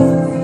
you.